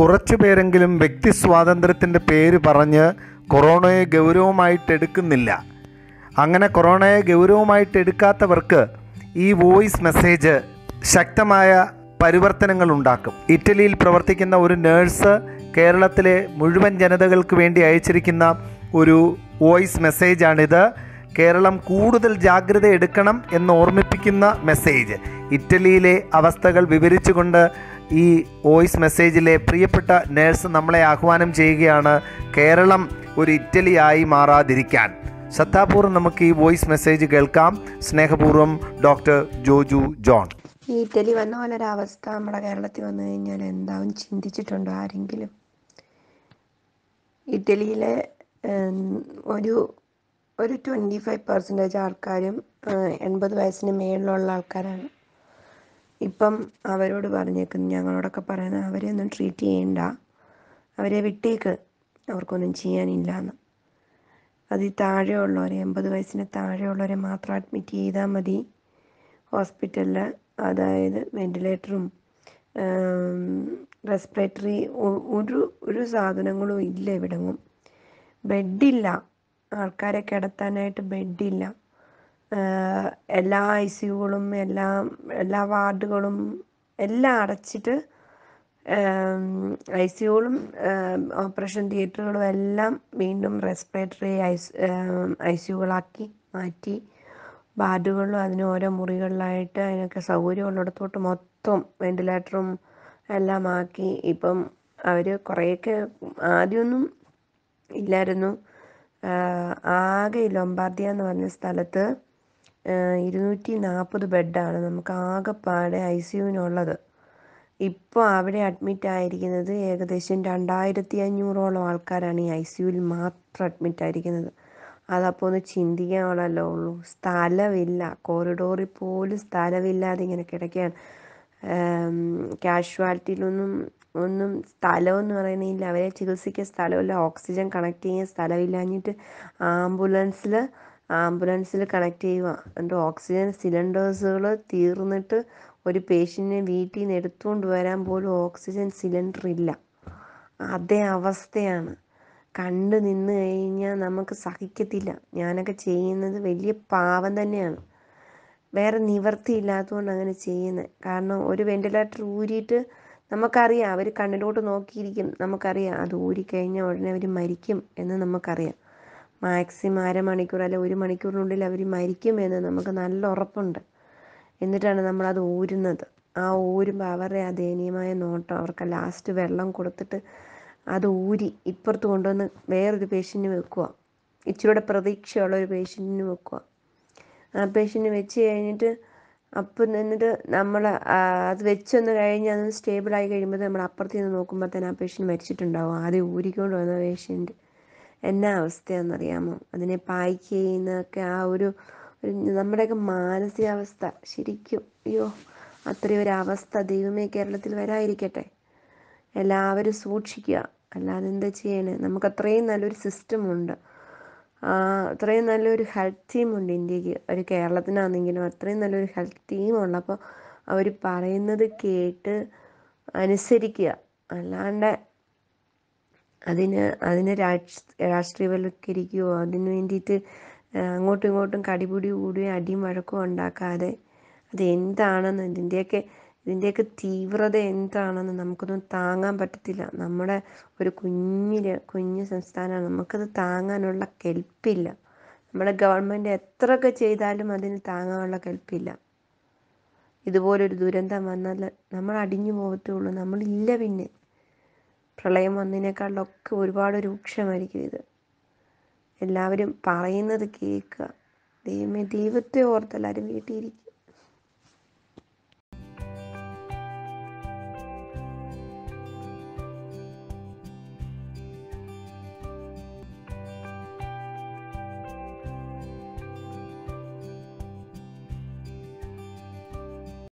കുറച്ചു പേരെങ്കിലും വ്യക്തി സ്വാതന്ത്ര്യത്തിന്റെ പേര് പറഞ്ഞ് കൊറോണയെ ഗൗരവമായിട്ട് എടുക്കുന്നില്ല. അങ്ങനെ കൊറോണയെ ഗൗരവമായിട്ട് എടുക്കാത്തവർക്ക് ഈ വോയിസ് മെസ്സേജ് ശക്തമായ പരിവർത്തനങ്ങൾ ഉണ്ടാക്കും ഇറ്റലിയിൽ പ്രവർത്തിക്കുന്ന ഒരു നേഴ്സ് കേരളത്തിലെ മുഴുവൻ ജനതകൾക്ക് വേണ്ടി അയച്ചിരിക്കുന്ന ഒരു വോയിസ് മെസ്സേജാണിത്. കേരളം കൂടുതൽ ജാഗ്രത എടുക്കണം എന്ന് ഓർമ്മിപ്പിക്കുന്ന മെസ്സേജ്. ഇറ്റലിയിലെ അവസ്ഥകൾ വിവരിച്ചുകൊണ്ട് ഈ വോയിസ് മെസ്സേജിലെ പ്രിയപ്പെട്ട നേഴ്സ് നമ്മളെ ആഹ്വാനം ചെയ്യുകയാണ് കേരളം ഒരു ഇറ്റലിയായി മാറാതിരിക്കാൻ. ശ്രദ്ധാപൂർവം നമുക്ക് ഈ വോയിസ് മെസ്സേജ് കേൾക്കാം. സ്നേഹപൂർവം ഡോക്ടർ ജോജു ജോൺ. ഈ ഇറ്റലി വന്ന പോലെ ഒരു അവസ്ഥ നമ്മുടെ കേരളത്തിൽ വന്നു കഴിഞ്ഞാൽ എന്താവും ചിന്തിച്ചിട്ടുണ്ടോ ആരെങ്കിലും? ഇറ്റലിയിലെ ഒരു ഒരു ട്വന്റി ഫൈവ് പെർസെന്റേജ് ആൾക്കാരും എൺപത് വയസ്സിന് മേളിലുള്ള ആൾക്കാരാണ്. ഇപ്പം അവരോട് പറഞ്ഞേക്കുന്നു ഞങ്ങളോടൊക്കെ പറയുന്നത് അവരെ ഒന്നും ട്രീറ്റ് ചെയ്യണ്ട. അവരെ വിട്ടേക്ക്. അവർക്കൊന്നും ചെയ്യാനില്ല എന്ന് അതിൽ താഴെയുള്ളവരെ എൺപത് വയസ്സിന് താഴെയുള്ളവരെ മാത്രം അഡ്മിറ്റ് ചെയ്താൽ മതി. ഹോസ്പിറ്റലിൽ അതായത് വെന്റിലേറ്ററും റെസ്പിറേറ്ററി ഒരു ഒരു സാധനങ്ങളും ഇല്ല ഇവിടെങ്ങും. ബെഡില്ല ആൾക്കാരെ കിടത്താനായിട്ട് ബെഡില്ല എല്ലാ ഐ സിയുകളും എല്ലാം എല്ലാ വാർഡുകളും എല്ലാം അടച്ചിട്ട് ഐ സിയുകളും ഓപ്പറേഷൻ തിയേറ്ററുകളും എല്ലാം വീണ്ടും റെസ്പിറേറ്ററി ഐ ഐ സിയുകളാക്കി മാറ്റി. വാർഡുകളിലും അതിന് ഓരോ മുറികളിലായിട്ട് അതിനൊക്കെ സൗകര്യമുള്ളിടത്തോട്ട് മൊത്തം വെന്റിലേറ്ററും എല്ലാം ആക്കി. ഇപ്പം അവർ കുറേയൊക്കെ ആദ്യമൊന്നും ഇല്ലായിരുന്നു. ആകെ ഈ ലൊമ്പാർദിയ എന്ന് പറഞ്ഞ സ്ഥലത്ത് ഇരുന്നൂറ്റി നാൽപ്പത് ബെഡാണ് നമുക്ക് ആകെപ്പാടെ ഐ സിയുവിനുള്ളത് ഇപ്പോൾ അവിടെ അഡ്മിറ്റ് ആയിരിക്കുന്നത് ഏകദേശം രണ്ടായിരത്തി അഞ്ഞൂറോളം ആൾക്കാരാണ് ഈ ഐ സിയുവിൽ മാത്രം അഡ്മിറ്റ് ആയിരിക്കുന്നത് അതപ്പോൾ ഒന്ന് ചിന്തിക്കാനുള്ളല്ലോ ഉള്ളൂ. സ്ഥലമില്ല. കോറിഡോറിൽ പോലും സ്ഥലമില്ലാതെ ഇങ്ങനെ കിടക്കുകയാണ്. കാഷ്വാലിറ്റിയിലൊന്നും ഒന്നും സ്ഥലമെന്ന് പറയുന്നില്ല അവരെ ചികിത്സിക്കാൻ സ്ഥലമില്ല. ഓക്സിജൻ കണക്ട് ചെയ്യാൻ സ്ഥലമില്ലാഞ്ഞിട്ട് ആംബുലൻസിൽ ആംബുലൻസിൽ കണക്ട് ചെയ്യുക. എന്നിട്ട് ഓക്സിജൻ സിലിണ്ടേഴ്സുകൾ തീർന്നിട്ട് ഒരു പേഷ്യന്റിനെ വീട്ടിൽ നിന്ന് എടുത്തുകൊണ്ട് വരാൻ പോലും ഓക്സിജൻ സിലിണ്ടർ ഇല്ല. അതേ അവസ്ഥയാണ്. കണ്ടു നിന്ന് കഴിഞ്ഞാൽ നമുക്ക് സഹിക്കത്തില്ല. ഞാനൊക്കെ ചെയ്യുന്നത് വലിയ പാവം തന്നെയാണ്. വേറെ നിവർത്തി ഇല്ലാത്തതുകൊണ്ട് അങ്ങനെ ചെയ്യുന്നത്. കാരണം ഒരു വെന്റിലേറ്റർ ഊരിയിട്ട് നമുക്കറിയാം. അവർ കണ്ണിലോട്ട് നോക്കിയിരിക്കും. നമുക്കറിയാം. അത് ഊരിക്കഴിഞ്ഞാൽ ഉടനെ അവർ മരിക്കും എന്ന് നമുക്കറിയാം. മാക്സിമം അരമണിക്കൂർ അല്ലെ ഒരു മണിക്കൂറിനുള്ളിൽ അവർ മരിക്കുമെന്ന് നമുക്ക് നല്ല ഉറപ്പുണ്ട്. എന്നിട്ടാണ് നമ്മളത് ഊരുന്നത്. ആ ഊരുമ്പോൾ അവരുടെ ആ ദയനീയമായ നോട്ടം അവർക്ക് ലാസ്റ്റ് വെള്ളം കൊടുത്തിട്ട് അത് ഊരി ഇപ്പുറത്ത് കൊണ്ടുവന്ന് വേറൊരു പേഷ്യന്റിന് വെക്കുക ഇച്ചിരൂടെ പ്രതീക്ഷയുള്ള ഒരു പേഷ്യന്റിന് വെക്കുക ആ പേഷ്യന്റ് വെച്ച് കഴിഞ്ഞിട്ട് അപ്പം എന്നിട്ട് നമ്മൾ അത് വെച്ചൊന്ന് കഴിഞ്ഞ് അത് സ്റ്റേബിളായി കഴിയുമ്പോൾ നമ്മൾ അപ്പുറത്ത് നിന്ന് നോക്കുമ്പോൾ തന്നെ ആ പേഷ്യന്റ് മരിച്ചിട്ടുണ്ടാവും. ആദ്യം ഊരിക്കൊണ്ട് വന്ന പേഷ്യന്റ് എന്നാ അവസ്ഥയാണെന്നറിയാമോ? അതിനെ പായ്ക്ക് ചെയ്യുന്നതൊക്കെ ആ ഒരു നമ്മുടെയൊക്കെ മാനസികാവസ്ഥ ശരിക്കും അയ്യോ അത്രയും ഒരു അവസ്ഥ ദൈവമേ കേരളത്തിൽ വരാതിരിക്കട്ടെ. എല്ലാവരും സൂക്ഷിക്കുക. അല്ലാതെ എന്താ ചെയ്യണേ? നമുക്ക് അത്രയും നല്ലൊരു സിസ്റ്റം ഉണ്ട്. ആ, അത്രയും നല്ലൊരു ഹെൽത്ത് ടീമുണ്ട് ഇന്ത്യയ്ക്ക്. ഒരു കേരളത്തിനാണെങ്കിലും അത്രയും നല്ലൊരു ഹെൽത്ത് ടീം ഉള്ളപ്പോൾ അവർ പറയുന്നത് കേട്ട് അനുസരിക്കുക. അല്ലാണ്ട് അതിന് അതിനെ രാഷ് രാഷ്ട്രീയവൽക്കരിക്കുകയോ അതിന് വേണ്ടിയിട്ട് അങ്ങോട്ടും ഇങ്ങോട്ടും കടിപിടി കൂടുകയും അടിയും വഴക്കും ഉണ്ടാക്കാതെ അത് എന്താണെന്ന് ഇതിന്റെയൊക്കെ ഇതിന്റെയൊക്കെ തീവ്രത എന്താണെന്ന് നമുക്കൊന്നും താങ്ങാൻ പറ്റത്തില്ല. നമ്മുടെ ഒരു കുഞ്ഞിൽ കുഞ്ഞു സംസ്ഥാനമാണ്. നമുക്കത് താങ്ങാനുള്ള കെൽപ്പില്ല. നമ്മുടെ ഗവൺമെന്റ് എത്രയൊക്കെ ചെയ്താലും അതിന് താങ്ങാനുള്ള കെൽപ്പില്ല. ഇതുപോലൊരു ദുരന്തം വന്നാൽ നമ്മൾ അടിഞ്ഞു പോകത്തേ ഉള്ളൂ. നമ്മളില്ല പിന്നെ. പ്രളയം വന്നതിനേക്കാളൊക്കെ ഒരുപാട് രൂക്ഷമായിരിക്കും ഇത്. എല്ലാവരും പറയുന്നത് കേൾക്കുക. ദൈവമേ ദൈവത്തെ ഓർത്ത് എല്ലാവരും വീട്ടിൽ ഇരിക്കുക